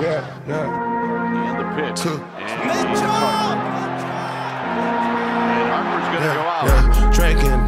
Yeah, yeah. And the pitch. Two. And, and Harper's going to yeah, go out. Yeah. Drinking,